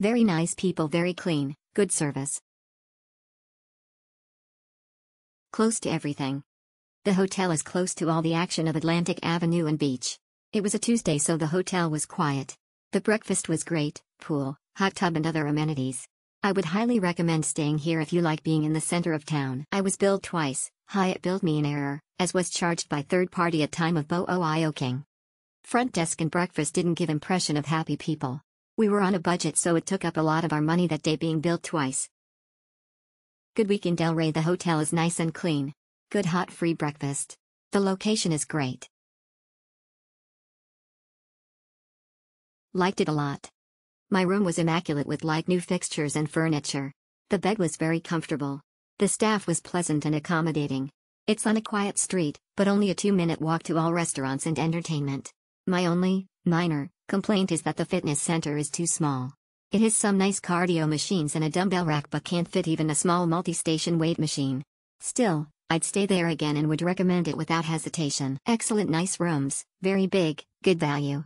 Very nice people very clean, good service. Close to everything. The hotel is close to all the action of Atlantic Avenue and beach. It was a Tuesday so the hotel was quiet. The breakfast was great, pool, hot tub and other amenities. I would highly recommend staying here if you like being in the center of town. I was billed twice, Hyatt billed me in error, as was charged by third party at time of Bo King. Front desk and breakfast didn't give impression of happy people. We were on a budget so it took up a lot of our money that day being billed twice. Good week in Delray the hotel is nice and clean. Good hot free breakfast. The location is great. Liked it a lot. My room was immaculate with like new fixtures and furniture. The bed was very comfortable. The staff was pleasant and accommodating. It's on a quiet street, but only a two minute walk to all restaurants and entertainment. My only, minor, complaint is that the fitness center is too small. It has some nice cardio machines and a dumbbell rack but can't fit even a small multi station weight machine. Still, I'd stay there again and would recommend it without hesitation. Excellent nice rooms, very big, good value.